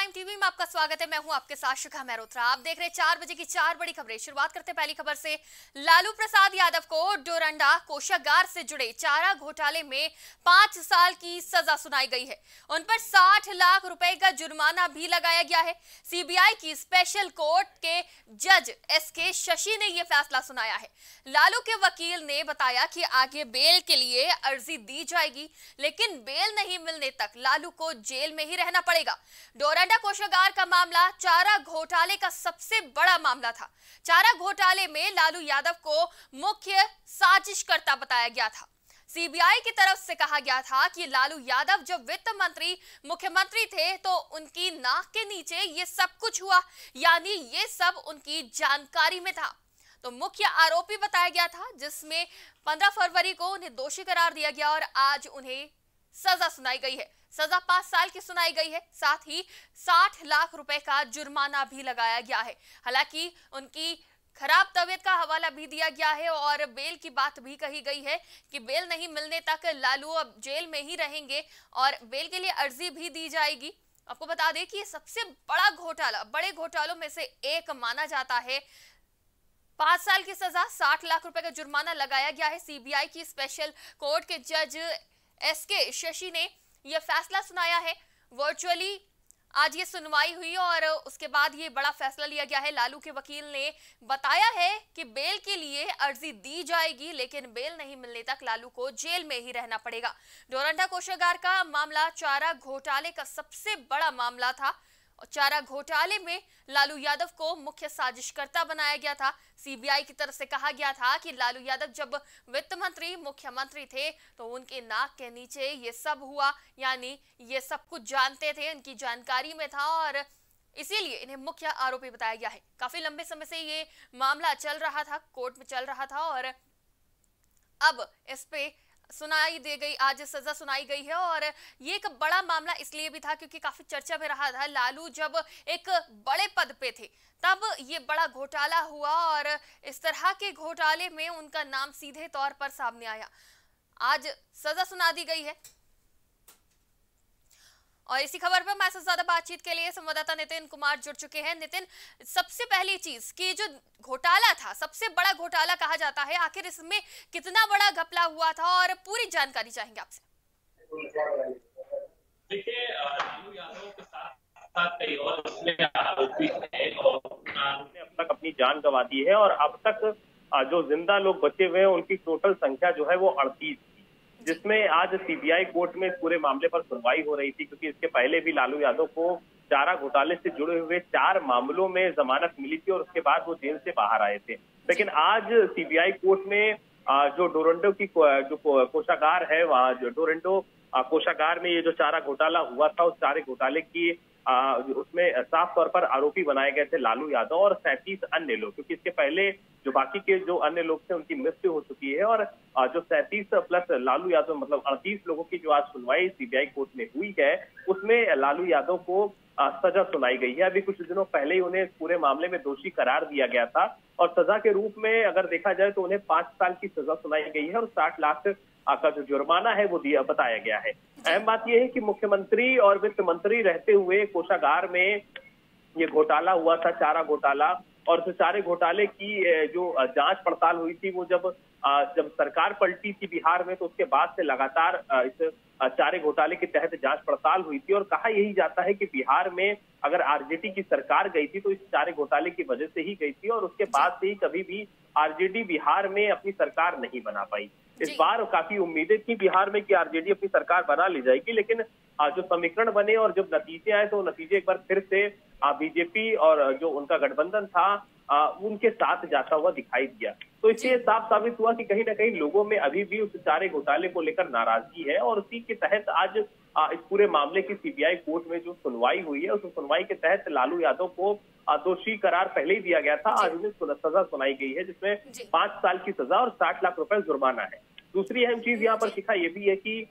Prime TV में आपका स्वागत है। मैं हूँ आपके साथ शिखा मेहरोत्रा आप देख रहे हैं चार बजे की चार बड़ी खबरें। शुरुआत करते हैं पहली खबर से। लालू प्रसाद यादव को डोरंडा कोषागार से जुड़े चारा घोटाले में पाँच साल की सजा सुनाई गई है। उन पर साठ लाख रुपए का जुर्माना भी लगाया गया है। सीबीआई की स्पेशल कोर्ट के जज एस के शशि ने यह फैसला सुनाया है। लालू के वकील ने बताया कि आगे बेल के लिए अर्जी दी जाएगी, लेकिन बेल नहीं मिलने तक लालू को जेल में ही रहना पड़ेगा। डोरंडा कोषागार का मामला चारा घोटाले का सबसे बड़ा मामला था। चारा घोटाले में लालू यादव को मुख्य साजिशकर्ता बताया गया था। सीबीआई की तरफ़ से कहा गया था कि लालू यादव जब वित्त मंत्री, मुख्यमंत्री थे तो उनकी नाक के नीचे ये सब कुछ हुआ, यानी ये सब उनकी जानकारी में था। तो मुख्य आरोपी बताया गया था, जिसमें 15 फरवरी को उन्हें दोषी करार दिया गया और आज उन्हें सजा सुनाई गई है। सजा पाँच साल की सुनाई गई है। साथ ही साठ लाख रुपए का जुर्माना भी लगाया गया है। हालाँकि उनकी खराब तबीयत का हवाला भी दिया गया है और बेल की बात भी कही गई है कि बेल नहीं मिलने तक लालू अब जेल में ही रहेंगे और बेल के लिए अर्जी भी दी जाएगी। आपको बता दें कि ये सबसे बड़ा घोटाला, बड़े घोटालों में से एक माना जाता है। पाँच साल की सजा, साठ लाख रुपए का जुर्माना लगाया गया है। सीबीआई की स्पेशल कोर्ट के जज एस के शशि ने यह फैसला सुनाया है। वर्चुअली आज ये सुनवाई हुई और उसके बाद ये बड़ा फैसला लिया गया है। लालू के वकील ने बताया है कि बेल के लिए अर्जी दी जाएगी, लेकिन बेल नहीं मिलने तक लालू को जेल में ही रहना पड़ेगा। डोरंडा कोषागार का मामला चारा घोटाले का सबसे बड़ा मामला था। चारा घोटाले में लालू यादव को मुख्य साजिशकर्ता बनाया गया था। सीबीआई की तरफ़ से कहा गया था कि लालू यादव जब वित्त मंत्री, मुख्यमंत्री थे तो उनके नाक के नीचे ये सब हुआ। यानी ये सब कुछ जानते थे, इनकी जानकारी में था और इसीलिए इन्हें मुख्य आरोपी बताया गया है। काफ़ी लंबे समय से ये मामला चल रहा था, कोर्ट में चल रहा था और अब इस पे सुनाई दे गई, आज सजा सुनाई गई है और ये एक बड़ा मामला इसलिए भी था क्योंकि काफ़ी चर्चा में रहा था लालू जब एक बड़े पद पे थे, तब ये बड़ा घोटाला हुआ और इस तरह के घोटाले में उनका नाम सीधे तौर पर सामने आया। आज सजा सुना दी गई है। और इसी खबर पर हमारे साथ ज़्यादा बातचीत के लिए संवाददाता नितिन कुमार जुड़ चुके हैं। नितिन, सबसे पहली चीज़ कि जो घोटाला था, सबसे बड़ा घोटाला कहा जाता है, आखिर इसमें कितना बड़ा घपला हुआ था और पूरी जानकारी चाहेंगे आपसे। देखिए अब तक अपनी जान गंवा दी है और अब तक जो ज़िंदा लोग बचे हुए हैं, उनकी टोटल संख्या जो है वो अड़तीस जिसमें आज सीबीआई कोर्ट में पूरे मामले पर सुनवाई हो रही थी, क्योंकि इसके पहले भी लालू यादव को चारा घोटाले से जुड़े हुए चार मामलों में जमानत मिली थी और उसके बाद वो जेल से बाहर आए थे। लेकिन आज सीबीआई कोर्ट में जो डोरेंडो की जो कोषागार है, वहाँ डोरेंडो कोषागार में ये जो चारा घोटाला हुआ था, उस चारे घोटाले की उसमें साफ़ तौर पर आरोपी बनाए गए थे लालू यादव और सैंतीस अन्य लोग, क्योंकि इसके पहले जो बाकी के जो अन्य लोग थे, उनकी मृत्यु हो चुकी है और जो सैंतीस प्लस लालू यादव मतलब अड़तीस लोगों की जो आज सुनवाई सीबीआई कोर्ट में हुई है, उसमें लालू यादव को सजा सुनाई गई है। अभी कुछ दिनों पहले ही उन्हें पूरे मामले में दोषी करार दिया गया था और सजा के रूप में अगर देखा जाए तो उन्हें पाँच साल की सजा सुनाई गई है और साठ लाख का जो जुर्माना है वो दिया, बताया गया है। अहम बात यह है कि मुख्यमंत्री और वित्त मंत्री रहते हुए कोषागार में ये घोटाला हुआ था, चारा घोटाला, और इस सारे घोटाले की जो जाँच पड़ताल हुई थी, वो जब जब सरकार पलटी थी बिहार में तो उसके बाद से लगातार इस चारे घोटाले के तहत जाँच पड़ताल हुई थी। और कहा यही जाता है कि बिहार में अगर आरजेडी की सरकार गई थी तो इस चारे घोटाले की वजह से ही गई थी, और उसके बाद से ही कभी भी आरजेडी बिहार में अपनी सरकार नहीं बना पाई। इस बार काफ़ी उम्मीदें थी बिहार में कि आरजेडी अपनी सरकार बना ली जाएगी लेकिन जो समीकरण बने और जब नतीजे आए तो नतीजे एक बार फिर से बीजेपी और जो उनका गठबंधन था उनके साथ जाता हुआ दिखाई दिया। तो इससे साफ़ साबित हुआ कि कहीं ना कहीं लोगों में अभी भी उस चारे घोटाले को लेकर नाराज़गी है और उसी के तहत आज इस पूरे मामले की सीबीआई कोर्ट में जो सुनवाई हुई है उस सुनवाई के तहत लालू यादव को दोषी करार पहले ही दिया गया था। आज उन्हें सजा सुनाई गई है जिसमें पाँच साल की सजा और साठ लाख रुपए जुर्माना है। दूसरी अहम चीज़ यहाँ पर शिखा ये भी है कि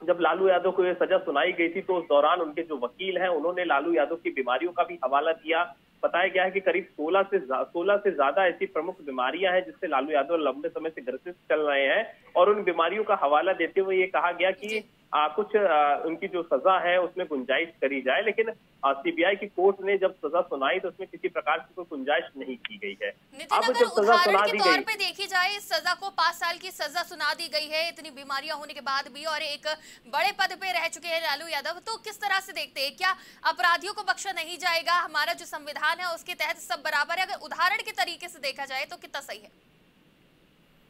जब लालू यादव को यह सजा सुनाई गई थी तो उस दौरान उनके जो वकील हैं उन्होंने लालू यादव की बीमारियों का भी हवाला दिया। बताया गया है कि करीब 16 से 16 से ज़्यादा ऐसी प्रमुख बीमारियाँ हैं जिससे लालू यादव लंबे समय से ग्रसित चल रहे हैं और उन बीमारियों का हवाला देते हुए ये कहा गया कि आ, कुछ आ, उनकी जो सजा है उसमें गुंजाइश करी जाए लेकिन सीबीआई की कोर्ट ने जब सजा सुनाई तो उसमें किसी प्रकार की कोई गुंजाइश नहीं की गई है। अब जब सजा सुना दी गई पे देखी जाए इस सजा को पाँच साल की सजा सुना दी गई है इतनी बीमारियाँ होने के बाद भी और एक बड़े पद पे रह चुके हैं लालू यादव तो किस तरह से देखते हैं? क्या अपराधियों को बख्शा नहीं जाएगा? हमारा जो संविधान है उसके तहत सब बराबर है। अगर उदाहरण के तरीके से देखा जाए तो कितना सही है?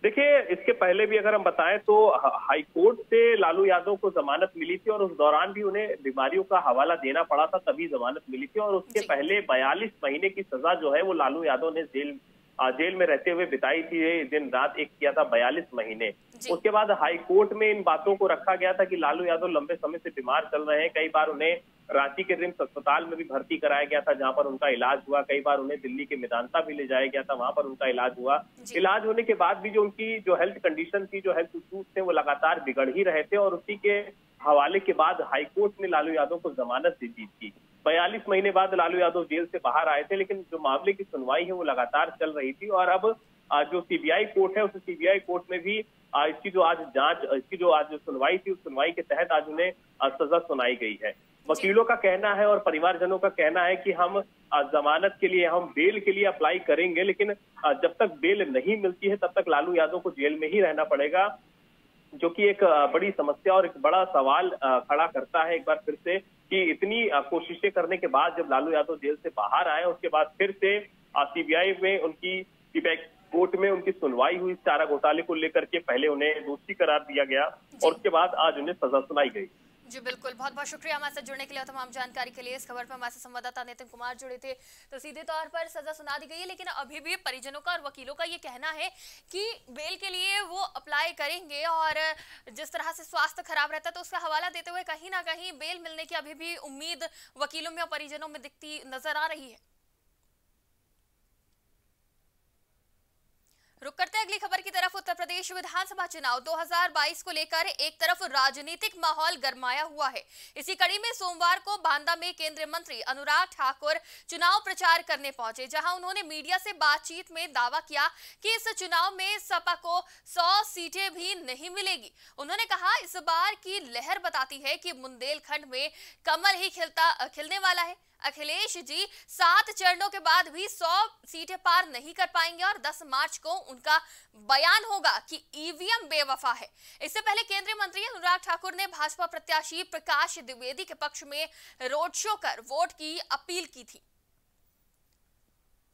देखिए इसके पहले भी अगर हम बताएँ तो हाई कोर्ट से लालू यादव को जमानत मिली थी और उस दौरान भी उन्हें बीमारियों का हवाला देना पड़ा था तभी जमानत मिली थी और उसके पहले बयालीस महीने की सजा जो है वो लालू यादव ने जेल जेल में रहते हुए बिताई थी दिन रात एक किया था बयालीस महीने। उसके बाद हाई कोर्ट में इन बातों को रखा गया था कि लालू यादव लंबे समय से बीमार चल रहे हैं कई बार उन्हें रांची के रिम्स अस्पताल में भी भर्ती कराया गया था जहाँ पर उनका इलाज हुआ। कई बार उन्हें दिल्ली के मेदांता भी ले जाया गया था वहाँ पर उनका इलाज हुआ। इलाज होने के बाद भी जो उनकी जो हेल्थ कंडीशन थी जो हेल्थ इश्यूज़ थे वो लगातार बिगड़ ही रहे थे और उसी के हवाले के बाद हाईकोर्ट ने लालू यादव को जमानत दे दी थी। बयालीस महीने बाद लालू यादव जेल से बाहर आए थे लेकिन जो मामले की सुनवाई है वो लगातार चल रही थी और अब जो सीबीआई कोर्ट है उस सीबीआई कोर्ट में भी इसकी जो आज जाँच इसकी जो आज जो सुनवाई थी उस सुनवाई के तहत आज उन्हें सजा सुनाई गई है। वकीलों का कहना है और परिवारजनों का कहना है कि हम जमानत के लिए, हम बेल के लिए अप्लाई करेंगे, लेकिन जब तक बेल नहीं मिलती है, तब तक लालू यादव को जेल में ही रहना पड़ेगा, जो कि एक बड़ी समस्या और एक बड़ा सवाल खड़ा करता है एक बार फिर से कि इतनी कोशिशें करने के बाद जब लालू यादव जेल से बाहर आए, उसके बाद फिर से सीबीआई में उनकी सीबीआई कोर्ट में उनकी सुनवाई हुई, चारा घोटाले को लेकर के पहले उन्हें दोषी करार दिया गया, और उसके बाद आज उन्हें सजा सुनाई गई। जी, बिल्कुल। बहुत बहुत शुक्रिया हमारे साथ जुड़ने के लिए तमाम जानकारी के लिए। इस खबर पर हमारे संवाददाता नितिन कुमार जुड़े थे। तो सीधे तौर पर सजा सुना दी गई है, लेकिन अभी भी परिजनों का और वकीलों का ये कहना है कि बेल के लिए वो अप्लाई करेंगे और जिस तरह से स्वास्थ्य खराब रहता है तो उसका हवाला देते हुए कहीं ना कहीं बेल मिलने की अभी भी उम्मीद वकीलों में और परिजनों में दिखती नज़र आ रही है। रुक करते हैं अगली खबर की तरफ़। उत्तर प्रदेश विधानसभा चुनाव 2022 को लेकर एक तरफ़ राजनीतिक माहौल गरमाया हुआ है। इसी कड़ी में सोमवार को बांदा में केंद्रीय मंत्री अनुराग ठाकुर चुनाव प्रचार करने पहुँचे, जहाँ उन्होंने मीडिया से बातचीत में दावा किया कि इस चुनाव में सपा को 100 सीटें भी नहीं मिलेगी। उन्होंने कहा, इस बार की लहर बताती है कि बुंदेलखंड में कमल ही खिलता, खिलने वाला है। अखिलेश जी सात चरणों के बाद भी सौ सीटें पार नहीं कर पाएँगे और 10 मार्च को उनका बयान होगा कि ईवीएम बेवफा है। इससे पहले केंद्रीय मंत्री अनुराग ठाकुर ने भाजपा प्रत्याशी प्रकाश द्विवेदी के पक्ष में रोड शो कर वोट की अपील की थी।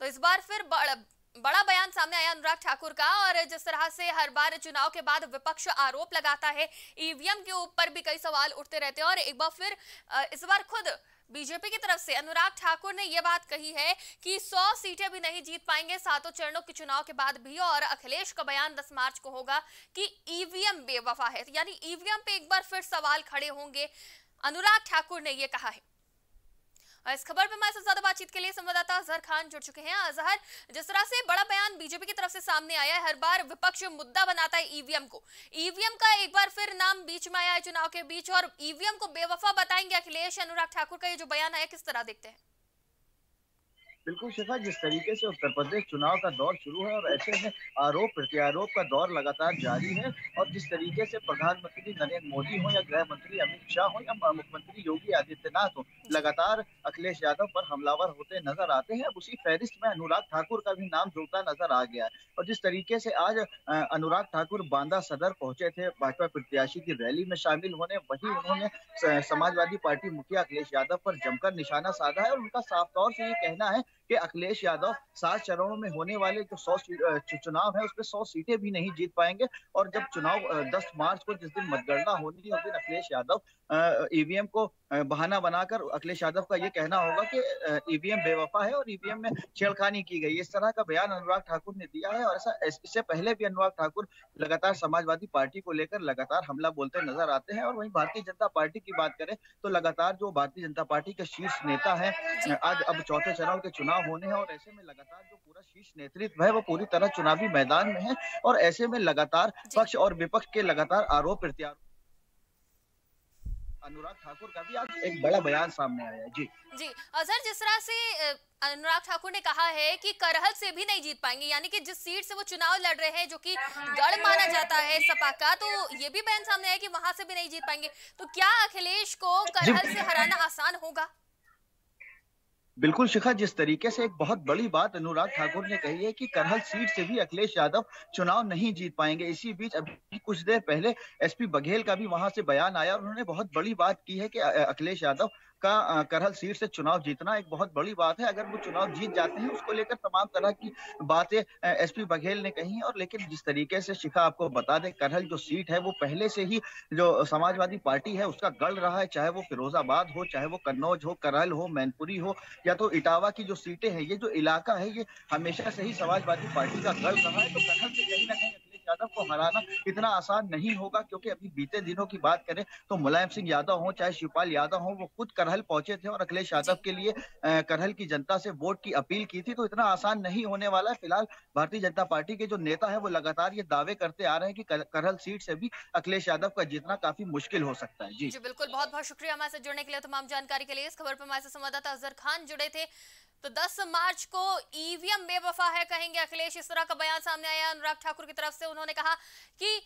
तो इस बार फिर बड़, बड़ा बयान सामने आया अनुराग ठाकुर का और जिस तरह से हर बार चुनाव के बाद विपक्ष आरोप लगाता है ईवीएम के ऊपर भी कई सवाल उठते रहते हैं और एक बार फिर इस बार खुद बीजेपी की तरफ़ से अनुराग ठाकुर ने यह बात कही है कि 100 सीटें भी नहीं जीत पाएँगे, सातों चरणों के चुनाव के बाद भी, और अखिलेश का बयान 10 मार्च को होगा कि ईवीएम बेवफा है। यानी ईवीएम पे एक बार फिर सवाल खड़े होंगे। अनुराग ठाकुर ने यह कहा है। इस खबर पर हमारे ज़्यादा बातचीत के लिए संवाददाता अजहर खान जुड़ चुके हैं। अजहर, जिस तरह से बड़ा बयान बीजेपी की तरफ़ से सामने आया है, हर बार विपक्ष मुद्दा बनाता है ईवीएम को। ईवीएम का एक बार फिर नाम बीच में आया है चुनाव के बीच, और ईवीएम को बेवफा बताएँगे अखिलेश, अनुराग ठाकुर का ये जो बयान आया, किस तरह देखते हैं? बिल्कुल शिफा, जिस तरीके से उत्तर प्रदेश चुनाव का दौर शुरू है और ऐसे में आरोप, प्रत्यारोप का दौर लगातार जारी है और जिस तरीके से प्रधानमंत्री नरेंद्र मोदी हो या गृह मंत्री अमित शाह हो या मुख्यमंत्री योगी आदित्यनाथ हो, लगातार अखिलेश यादव पर हमलावर होते नज़र आते हैं। अब उसी फहरिस्त में अनुराग ठाकुर का भी नाम जुड़ता नज़र आ गया है। और जिस तरीके से आज अनुराग ठाकुर बांदा सदर पहुँचे थे, भाजपा प्रत्याशी की रैली में शामिल होने, वही उन्होंने समाजवादी पार्टी मुखिया अखिलेश यादव पर जमकर निशाना साधा है और उनका साफ़ तौर से ये कहना है कि अखिलेश यादव सात चरणों में होने वाले जो सौ चुनाव है, उसमें सौ सीटें भी नहीं जीत पाएँगे। और जब चुनाव दस मार्च को जिस दिन मतगणना होनी है, उस दिन अखिलेश यादव ईवीएम को बहाना बनाकर अखिलेश यादव का ये कहना होगा कि ईवीएम बेवफा है और ईवीएम में छेड़खानी की गई। इस तरह का बयान अनुराग ठाकुर ने दिया है और ऐसा इससे पहले भी अनुराग ठाकुर लगातार समाजवादी पार्टी को लेकर लगातार हमला बोलते नज़र आते हैं। और वहीं भारतीय जनता पार्टी की बात करें तो लगातार जो भारतीय जनता पार्टी के शीर्ष नेता है आज अब चौथे चरण के चुनाव होने हैं और ऐसे में लगातार जो पूरा शीर्ष नेतृत्व है वो पूरी तरह चुनावी मैदान में है और ऐसे में लगातार पक्ष और विपक्ष के लगातार आरोप प्रत्यारोप। अनुराग ठाकुर का भी आज एक बड़ा बयान सामने आया है। जी। जी अजहर जिस तरह से अनुराग ठाकुर ने कहा है कि करहल से भी नहीं जीत पाएँगे यानी कि जिस सीट से वो चुनाव लड़ रहे हैं जो कि गढ़ माना जाता है सपा का तो ये भी बयान सामने आया कि वहाँ से भी नहीं जीत पाएँगे। तो क्या अखिलेश को करहल से हराना आसान होगा? बिल्कुल शिखा, जिस तरीके से एक बहुत बड़ी बात अनुराग ठाकुर ने कही है कि करहल सीट से भी अखिलेश यादव चुनाव नहीं जीत पाएँगे। इसी बीच अभी कुछ देर पहले एसपी बघेल का भी वहाँ से बयान आया और उन्होंने बहुत बड़ी बात की है कि अखिलेश यादव का करहल सीट से चुनाव जीतना एक बहुत बड़ी बात है। अगर वो चुनाव जीत जाते हैं, उसको लेकर तमाम तरह की बातें एसपी बघेल ने कही और लेकिन जिस तरीके से शिखा आपको बता दें, करहल जो सीट है, वो पहले से ही जो समाजवादी पार्टी है, उसका गढ़ रहा है। चाहे वो फिरोजाबाद हो, चाहे वो कन्नौज हो, करहल हो, मैनपुरी हो, या तो इटावा की जो सीटें हैं, ये जो इलाका है, ये हमेशा से ही समाजवादी पार्टी का गढ़ रहा है। तो करहल से कहीं ना कहीं यादव को हराना इतना आसान नहीं होगा क्योंकि अभी बीते दिनों की बात करें तो मुलायम सिंह यादव हो चाहे शिवपाल यादव हो वो खुद करहल पहुँचे थे और अखिलेश यादव के लिए करहल की जनता से वोट की अपील की थी तो इतना आसान नहीं होने वाला है। फ़िलहाल भारतीय जनता पार्टी के जो नेता है वो लगातार ये दावे करते आ रहे हैं कि करहल सीट से भी अखिलेश यादव का जीतना काफ़ी मुश्किल हो सकता है। जी। जी बिल्कुल। बहुत बहुत शुक्रिया हमारे से जुड़ने के लिए तमाम जानकारी के लिए। इस खबर पर हमारे संवाददाता अजहर खान जुड़े थे। तो 10 मार्च को ईवीएम बेवफा है कहेंगे अखिलेश। इस तरह का बयान सामने आया अनुराग ठाकुर की तरफ़ से। उन्होंने कहा कि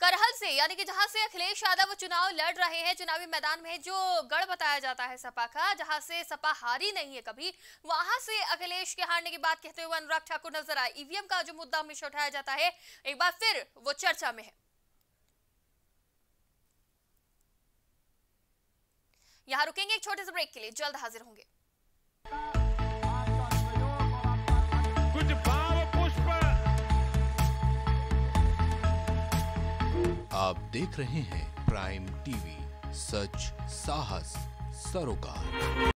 करहल से, यानी कि जहाँ से अखिलेश यादव चुनाव लड़ रहे हैं, चुनावी मैदान में जो गढ़ बताया जाता है सपा का, जहाँ से सपा हारी नहीं है कभी, वहाँ से अखिलेश के हारने की बात कहते हुए अनुराग ठाकुर नज़र आए। ईवीएम का जो मुद्दा हमेशा उठाया जाता है, एक बार फिर वो चर्चा में है। यहाँ रुकेंगे एक छोटे से ब्रेक के लिए। जल्द हाजिर होंगे। कुछ भाव पुष्प। आप देख रहे हैं प्राइम टीवी सच साहस सरोकार।